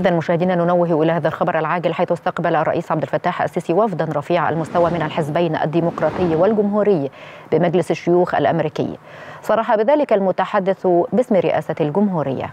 إذا مشاهدينا ننوه إلى هذا الخبر العاجل حيث استقبل الرئيس عبد الفتاح السيسي وفدا رفيع المستوى من الحزبين الديمقراطي والجمهوري بمجلس الشيوخ الأمريكي. صرح بذلك المتحدث باسم رئاسة الجمهورية.